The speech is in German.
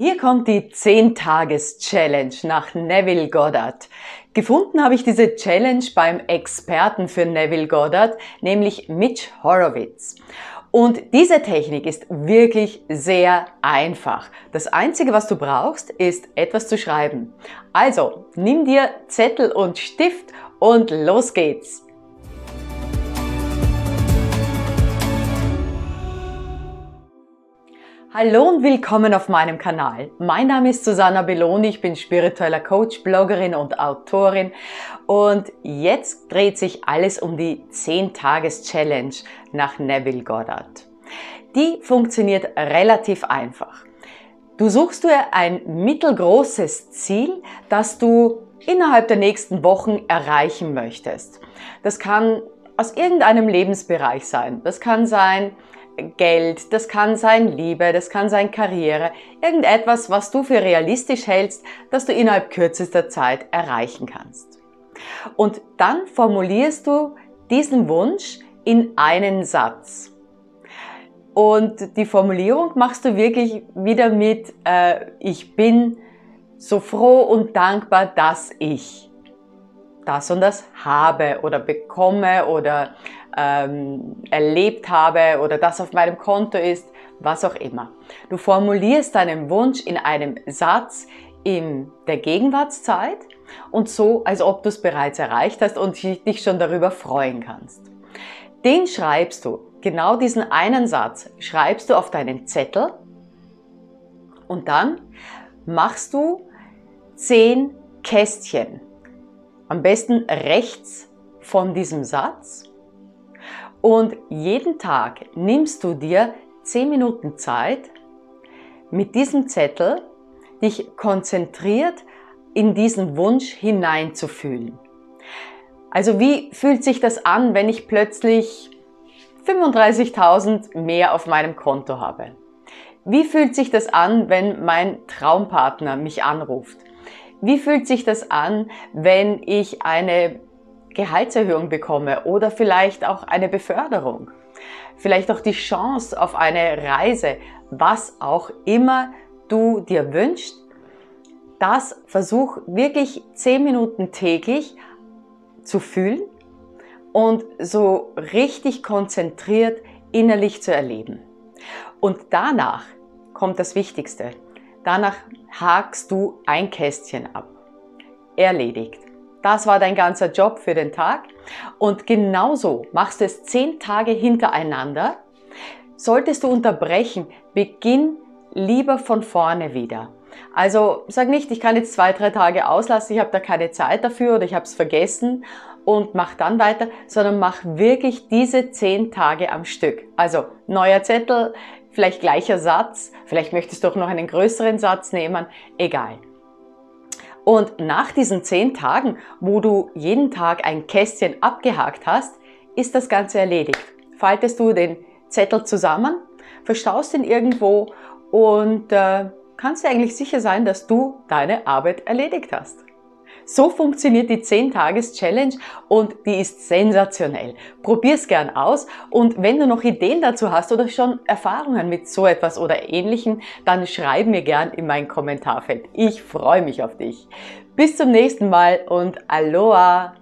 Hier kommt die 10-Tages-Challenge nach Neville Goddard. Gefunden habe ich diese Challenge beim Experten für Neville Goddard, nämlich Mitch Horowitz. Und diese Technik ist wirklich sehr einfach. Das Einzige, was du brauchst, ist etwas zu schreiben. Also, nimm dir Zettel und Stift und los geht's. Hallo und willkommen auf meinem Kanal. Mein Name ist Susanna Belloni, ich bin spiritueller Coach, Bloggerin und Autorin und jetzt dreht sich alles um die 10-Tages-Challenge nach Neville Goddard. Die funktioniert relativ einfach. Du suchst dir ein mittelgroßes Ziel, das du innerhalb der nächsten Wochen erreichen möchtest. Das kann aus irgendeinem Lebensbereich sein. Das kann sein, Geld, das kann sein Liebe, das kann sein Karriere, irgendetwas, was du für realistisch hältst, dass du innerhalb kürzester Zeit erreichen kannst. Und dann formulierst du diesen Wunsch in einen Satz. Und die Formulierung machst du wirklich wieder mit, äh, ich bin so froh und dankbar, dass ich das und das habe oder bekomme oder ähm, erlebt habe oder das auf meinem Konto ist, was auch immer. Du formulierst deinen Wunsch in einem Satz in der Gegenwartszeit und so, als ob du es bereits erreicht hast und dich schon darüber freuen kannst. Den schreibst du, genau diesen einen Satz, schreibst du auf deinen Zettel und dann machst du zehn Kästchen. Am besten rechts von diesem Satz und jeden Tag nimmst du dir 10 Minuten Zeit, mit diesem Zettel dich konzentriert in diesen Wunsch hineinzufühlen. Also wie fühlt sich das an, wenn ich plötzlich 35.000 mehr auf meinem Konto habe? Wie fühlt sich das an, wenn mein Traumpartner mich anruft? Wie fühlt sich das an, wenn ich eine Gehaltserhöhung bekomme oder vielleicht auch eine Beförderung, vielleicht auch die Chance auf eine Reise, was auch immer du dir wünschst, das versuch wirklich zehn Minuten täglich zu fühlen und so richtig konzentriert innerlich zu erleben. Und danach kommt das Wichtigste. Danach hakst du ein Kästchen ab. Erledigt. Das war dein ganzer Job für den Tag. Und genauso machst du es zehn Tage hintereinander. Solltest du unterbrechen, beginn lieber von vorne wieder. Also sag nicht, ich kann jetzt zwei, drei Tage auslassen, ich habe da keine Zeit dafür oder ich habe es vergessen und mach dann weiter, sondern mach wirklich diese zehn Tage am Stück. Also neuer Zettel, vielleicht gleicher Satz, vielleicht möchtest du auch noch einen größeren Satz nehmen, egal. Und nach diesen zehn Tagen, wo du jeden Tag ein Kästchen abgehakt hast, ist das Ganze erledigt. Faltest du den Zettel zusammen, verstaust ihn irgendwo und äh, kannst dir eigentlich sicher sein, dass du deine Arbeit erledigt hast. So funktioniert die 10-Tages-Challenge und die ist sensationell. Probier's gern aus und wenn du noch Ideen dazu hast oder schon Erfahrungen mit so etwas oder ähnlichem, dann schreib mir gern in mein Kommentarfeld. Ich freue mich auf dich. Bis zum nächsten Mal und Aloha!